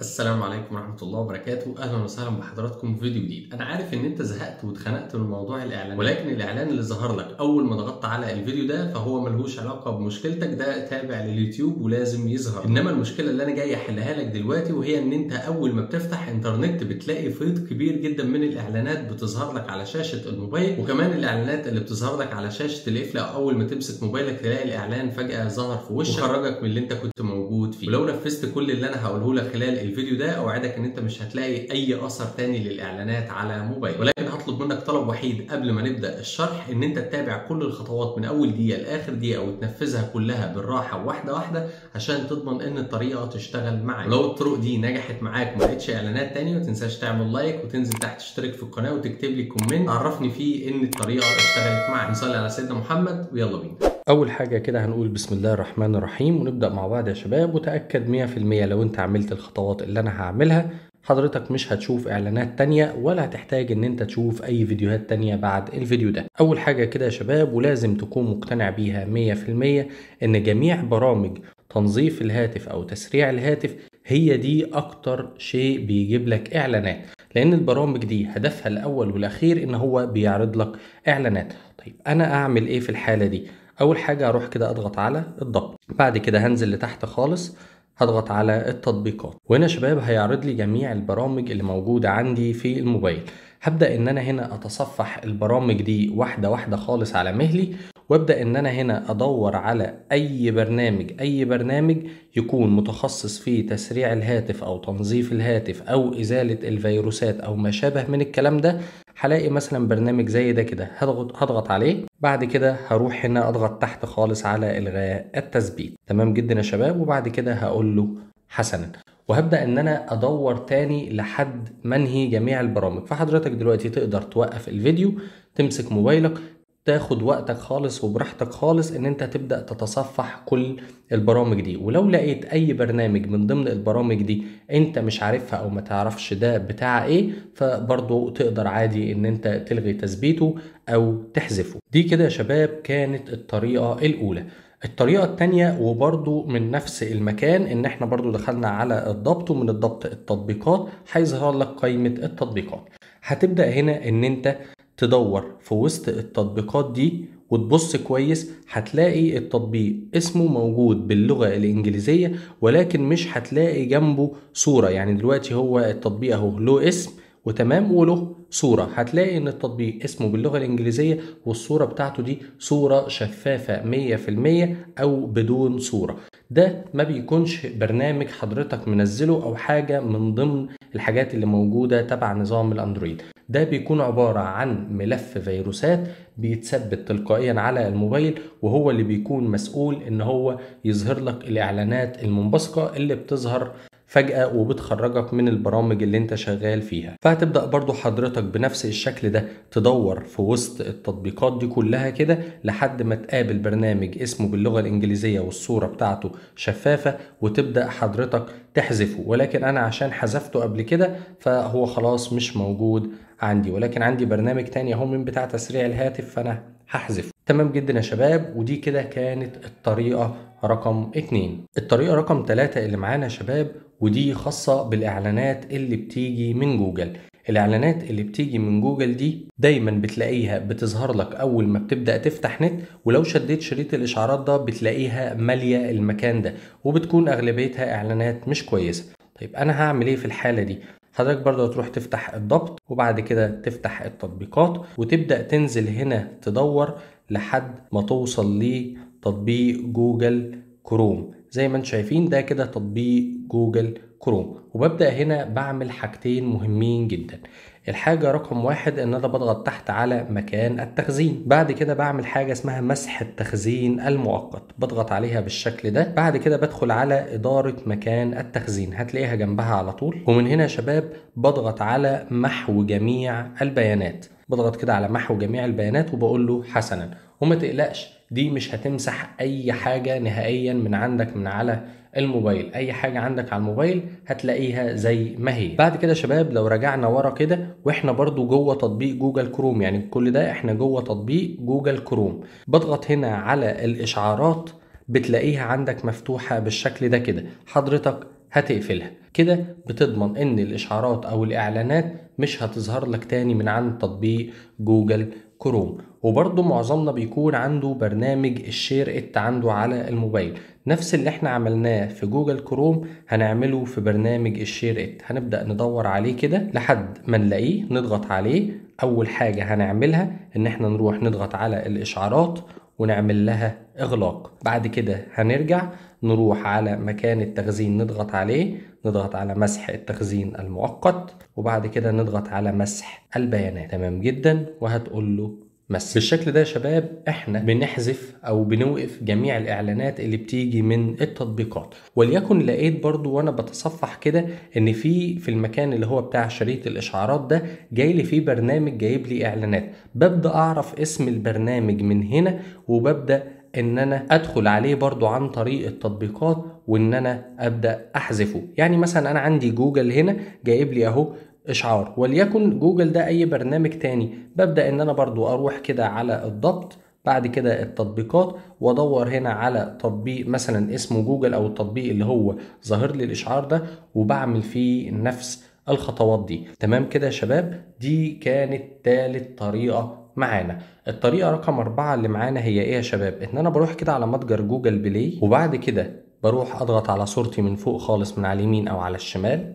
السلام عليكم ورحمة الله وبركاته، أهلا وسهلا بحضراتكم في فيديو جديد، أنا عارف إن أنت زهقت واتخنقت من موضوع الإعلان، ولكن الإعلان اللي ظهر لك أول ما ضغطت على الفيديو ده فهو ملهوش علاقة بمشكلتك ده تابع لليوتيوب ولازم يظهر، إنما المشكلة اللي أنا جاي أحلها لك دلوقتي وهي إن أنت أول ما بتفتح إنترنت بتلاقي فيض كبير جدا من الإعلانات بتظهر لك على شاشة الموبايل، وكمان الإعلانات اللي بتظهر لك على شاشة القفل أو أول ما تمسك موبايلك تلاقي الإعلان فجأة ظهر في وشك وخرجك من اللي أنت كنت موجود فيه، ولو نفذت كل اللي أنا هقوله لك خلال الفيديو ده أوعدك إن أنت مش هتلاقي أي أثر تاني للإعلانات على موبايل. هطلب منك طلب وحيد قبل ما نبدأ الشرح إن أنت تتابع كل الخطوات من أول دقيقة لآخر دقيقة وتنفذها كلها بالراحة واحدة واحدة عشان تضمن إن الطريقة تشتغل معاك. لو الطرق دي نجحت معاك وما لقيتش إعلانات تانية ما تنساش تعمل لايك وتنزل تحت تشترك في القناة وتكتب لي comment عرفني فيه إن الطريقة اشتغلت معاك. نصلي على سيدنا محمد ويلا بينا. أول حاجة كده هنقول بسم الله الرحمن الرحيم ونبدأ مع بعض يا شباب. وتأكد 100% لو أنت عملت الخطوات اللي أنا هعملها. حضرتك مش هتشوف إعلانات تانية ولا هتحتاج إن أنت تشوف أي فيديوهات تانية بعد الفيديو ده. أول حاجة كده يا شباب ولازم تكون مقتنع بيها 100% إن جميع برامج تنظيف الهاتف أو تسريع الهاتف هي دي أكتر شيء بيجيب لك إعلانات. لأن البرامج دي هدفها الأول والأخير إن هو بيعرض لك إعلانات. طيب أنا أعمل إيه في الحالة دي؟ أول حاجة أروح كده أضغط على الضبط. بعد كده هنزل لتحت خالص. هضغط على التطبيقات. وهنا شباب هيعرض لي جميع البرامج اللي موجودة عندي في الموبايل. هبدأ إن أنا هنا أتصفح البرامج دي واحدة واحدة خالص على مهلي وابدأ إن أنا هنا أدور على أي برنامج أي برنامج يكون متخصص في تسريع الهاتف أو تنظيف الهاتف أو إزالة الفيروسات أو ما شابه من الكلام ده هلاقي مثلا برنامج زي ده كده هضغط هضغط عليه. بعد كده هروح هنا أضغط تحت خالص على إلغاء التثبيت. تمام جدا يا شباب؟ وبعد كده هقول له حسنا. وهبدأ إن أنا أدور تاني لحد منهي جميع البرامج. فحضرتك دلوقتي تقدر توقف الفيديو تمسك موبايلك تاخد وقتك خالص وبراحتك خالص إن أنت تبدأ تتصفح كل البرامج دي. ولو لقيت أي برنامج من ضمن البرامج دي أنت مش عارفها أو ما تعرفش ده بتاع إيه فبرضه تقدر عادي إن أنت تلغي تثبيته أو تحذفه. دي كده يا شباب كانت الطريقة الأولى. الطريقة التانية وبرضو من نفس المكان إن إحنا برضو دخلنا على الضبط ومن الضبط التطبيقات هيظهر لك قائمة التطبيقات. هتبدأ هنا إن أنت تدور في وسط التطبيقات دي وتبص كويس هتلاقي التطبيق اسمه موجود باللغة الإنجليزية ولكن مش هتلاقي جنبه صورة. يعني دلوقتي هو التطبيق أهو له اسم وتمام وله صورة. هتلاقي إن التطبيق اسمه باللغة الإنجليزية والصورة بتاعته دي صورة شفافة 100% أو بدون صورة. ده ما بيكونش برنامج حضرتك منزله أو حاجة من ضمن الحاجات اللي موجودة تبع نظام الأندرويد. ده بيكون عبارة عن ملف فيروسات بيتثبت تلقائيا على الموبايل وهو اللي بيكون مسؤول إن هو يظهر لك الإعلانات المنبثقة اللي بتظهر فجأة وبتخرجك من البرامج اللي انت شغال فيها. فهتبدأ برضو حضرتك بنفس الشكل ده تدور في وسط التطبيقات دي كلها كده لحد ما تقابل برنامج اسمه باللغة الإنجليزية والصورة بتاعته شفافة وتبدأ حضرتك تحذفه. ولكن أنا عشان حذفته قبل كده فهو خلاص مش موجود عندي. ولكن عندي برنامج تاني أهو من بتاع تسريع الهاتف فأنا هحذفه تمام جدا يا شباب ودي كده كانت الطريقة رقم اتنين. الطريقة رقم تلاتة اللي معانا يا شباب ودي خاصة بالإعلانات اللي بتيجي من جوجل. الإعلانات اللي بتيجي من جوجل دي دايما بتلاقيها بتظهر لك أول ما بتبدأ تفتح نت ولو شديت شريط الإشعارات ده بتلاقيها مالية المكان ده وبتكون أغلبيتها إعلانات مش كويسة. طيب أنا هعمل إيه في الحالة دي؟ حضرتك برضه هتروح تفتح الضبط وبعد كده تفتح التطبيقات وتبدأ تنزل هنا تدور لحد ما توصل لتطبيق جوجل كروم. زي ما أنتم شايفين ده كده تطبيق جوجل كروم وببدأ هنا بعمل حاجتين مهمين جدا. الحاجة رقم واحد إن أنا بضغط تحت على مكان التخزين. بعد كده بعمل حاجة اسمها مسح التخزين المؤقت. بضغط عليها بالشكل ده. بعد كده بدخل على إدارة مكان التخزين. هتلاقيها جنبها على طول. ومن هنا يا شباب بضغط على محو جميع البيانات. بضغط كده على محو جميع البيانات وبقول له حسنا. وما تقلقش دي مش هتمسح أي حاجة نهائيا من عندك من على الموبايل. أي حاجة عندك على الموبايل هتلاقيها زي ما هي. بعد كده شباب لو رجعنا ورا كده وإحنا برضو جوه تطبيق جوجل كروم. يعني كل ده إحنا جوه تطبيق جوجل كروم. بضغط هنا على الإشعارات بتلاقيها عندك مفتوحة بالشكل ده كده. حضرتك هتقفلها. كده بتضمن إن الإشعارات أو الإعلانات مش هتظهر لك تاني من عند تطبيق جوجل كروم. وبرضه معظمنا بيكون عنده برنامج ال SHAREit عنده على الموبايل. نفس اللي إحنا عملناه في جوجل كروم هنعمله في برنامج ال SHAREit. هنبدأ ندور عليه كده لحد ما نلاقيه نضغط عليه. أول حاجة هنعملها إن إحنا نروح نضغط على الإشعارات ونعمل لها إغلاق. بعد كده هنرجع نروح على مكان التخزين نضغط عليه نضغط على مسح التخزين المؤقت وبعد كده نضغط على مسح البيانات. تمام جدا وهتقول له مسح. بالشكل ده يا شباب إحنا بنحذف أو بنوقف جميع الإعلانات اللي بتيجي من التطبيقات. وليكن لقيت برضو وأنا بتصفح كده إن في في المكان اللي هو بتاع شريط الإشعارات ده جاي لي فيه برنامج جايب لي إعلانات. ببدأ أعرف اسم البرنامج من هنا وببدأ إن أنا أدخل عليه برضو عن طريق التطبيقات وإن أنا أبدأ أحذفه. يعني مثلا أنا عندي جوجل هنا جايب لي أهو إشعار وليكن جوجل ده أي برنامج تاني ببدأ إن أنا برضو أروح كده على الضبط بعد كده التطبيقات وأدور هنا على تطبيق مثلا اسمه جوجل أو التطبيق اللي هو ظاهر لي الإشعار ده وبعمل فيه نفس الخطوات دي. تمام كده يا شباب؟ دي كانت تالت طريقة معانا. الطريقة رقم أربعة اللي معانا هي إيه يا شباب؟ إن أنا بروح كده على متجر جوجل بلاي وبعد كده بروح أضغط على صورتي من فوق خالص من على اليمين أو على الشمال.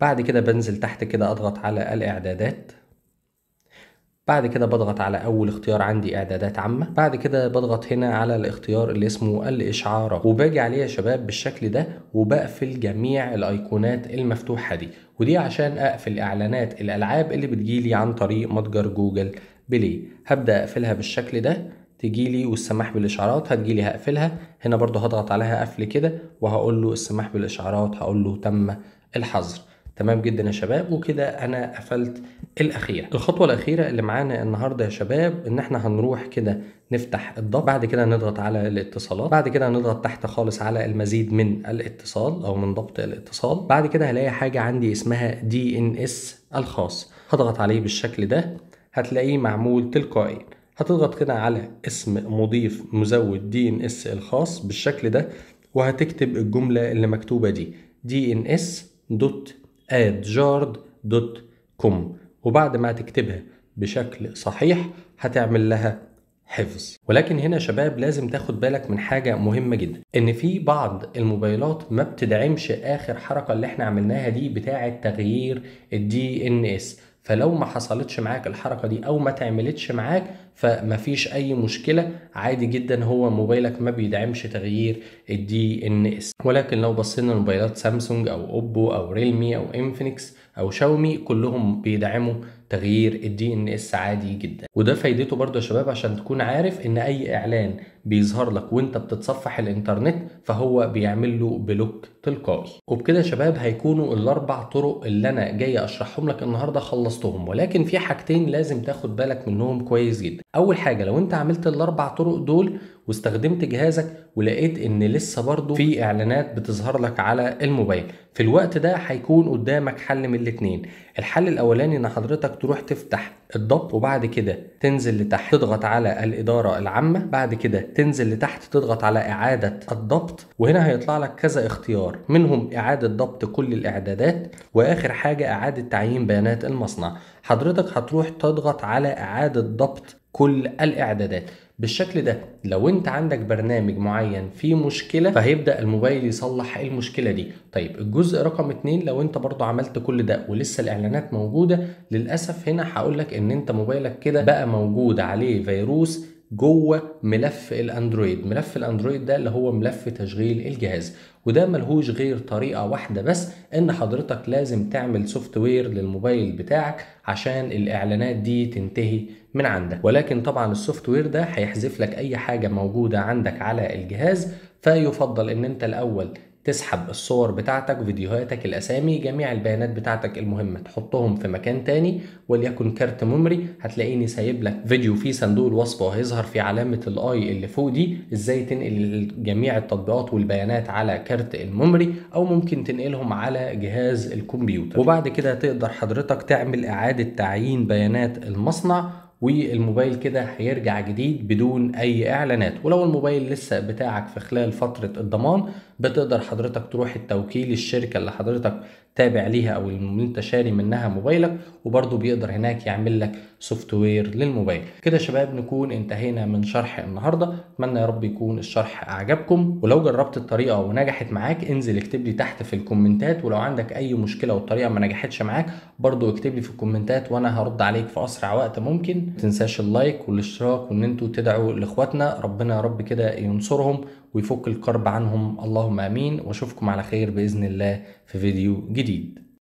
بعد كده بنزل تحت كده أضغط على الإعدادات. بعد كده بضغط على أول اختيار عندي إعدادات عامة. بعد كده بضغط هنا على الاختيار اللي اسمه الإشعارات. وباجي عليه يا شباب بالشكل ده وبقفل جميع الأيقونات المفتوحة دي. ودي عشان أقفل إعلانات الألعاب اللي بتجيلي عن طريق متجر جوجل. بلاي هبدأ أقفلها بالشكل ده تجيلي والسماح بالإشعارات هتجيلي هقفلها هنا برضو هضغط عليها قفل كده وهقول له السماح بالإشعارات هقول له تم الحظر. تمام جدا يا شباب وكده أنا قفلت الأخيرة. الخطوة الأخيرة اللي معانا النهارده يا شباب إن إحنا هنروح كده نفتح الضبط. بعد كده نضغط على الاتصالات. بعد كده نضغط تحت خالص على المزيد من الاتصال أو من ضبط الاتصال. بعد كده هلاقي حاجة عندي اسمها DNS الخاص. هضغط عليه بالشكل ده. هتلاقيه معمول تلقائيا هتضغط كده على اسم مضيف مزود DNS الخاص بالشكل ده وهتكتب الجملة اللي مكتوبة دي DNS dot adguard.com وبعد ما تكتبها بشكل صحيح هتعمل لها حفظ. ولكن هنا شباب لازم تاخد بالك من حاجة مهمة جدا إن في بعض الموبايلات ما بتدعمش آخر حركة اللي إحنا عملناها دي بتاعة تغيير ال DNS فلو ما حصلتش معاك الحركة دي أو ما تعملتش معاك فمفيش أي مشكلة. عادي جدا هو موبايلك ما بيدعمش تغيير ال DNS ولكن لو بصينا لموبايلات سامسونج أو أوبو أو ريلمي أو إنفينكس أو شاومي كلهم بيدعموا تغيير ال DNS عادي جدا. وده فايدته برضه يا شباب عشان تكون عارف إن أي إعلان بيظهر لك وأنت بتتصفح الإنترنت فهو بيعمل له block تلقائي. وبكده يا شباب هيكونوا الأربع طرق اللي أنا جاي أشرحهم لك النهارده خلصتهم. ولكن في حاجتين لازم تاخد بالك منهم كويس جدا. أول حاجة لو أنت عملت الأربع طرق دول واستخدمت جهازك ولقيت إن لسه برضه في إعلانات بتظهر لك على الموبايل في الوقت ده هيكون قدامك حل من الاتنين. الحل الأولاني إن حضرتك تروح تفتح الضبط وبعد كده تنزل لتحت تضغط على الإدارة العامة بعد كده تنزل لتحت تضغط على إعادة الضبط وهنا هيطلع لك كذا اختيار منهم إعادة ضبط كل الإعدادات وآخر حاجة إعادة تعيين بيانات المصنع. حضرتك هتروح تضغط على إعادة ضبط كل الإعدادات. بالشكل ده لو أنت عندك برنامج معين فيه مشكلة فهيبدأ الموبايل يصلح المشكلة دي. طيب الجزء رقم اتنين لو أنت برضو عملت كل ده ولسه الإعلانات موجودة للأسف هنا هقول لك إن أنت موبايلك كده بقى موجود عليه فيروس جوه ملف الأندرويد. ملف الأندرويد ده اللي هو ملف تشغيل الجهاز وده ملهوش غير طريقة واحدة بس إن حضرتك لازم تعمل software للموبايل بتاعك عشان الإعلانات دي تنتهي من عندك. ولكن طبعا ال software ده هيحذف لك أي حاجة موجودة عندك على الجهاز فيفضل إن أنت الأول تسحب الصور بتاعتك فيديوهاتك الأسامي جميع البيانات بتاعتك المهمة تحطهم في مكان تاني وليكن كارت memory هتلاقيني سايب لك فيديو في صندوق الوصف وهيظهر في علامة ال i اللي فوق دي. إزاي تنقل جميع التطبيقات والبيانات على كارت ال memory أو ممكن تنقلهم على جهاز الكمبيوتر. وبعد كده تقدر حضرتك تعمل إعادة تعيين بيانات المصنع والموبايل كده هيرجع جديد بدون أي إعلانات. ولو الموبايل لسه بتاعك في خلال فترة الضمان بتقدر حضرتك تروح التوكيل الشركة اللي حضرتك تابع ليها أو اللي أنت شاري منها موبايلك وبرضه بيقدر هناك يعمل لك software للموبايل. كده شباب نكون انتهينا من شرح النهارده. أتمنى يا رب يكون الشرح أعجبكم. ولو جربت الطريقة ونجحت معاك انزل اكتب لي تحت في ال comments ات. ولو عندك أي مشكلة والطريقة ما نجحتش معاك برضه اكتب لي في ال comments ات وأنا هرد عليك في أسرع وقت ممكن. ما تنساش ال like والاشتراك وإن أنتوا تدعوا لإخواتنا. ربنا يا رب كده ينصرهم ويفك الكرب عنهم. اللهم آمين وأشوفكم على خير بإذن الله في فيديو جديد.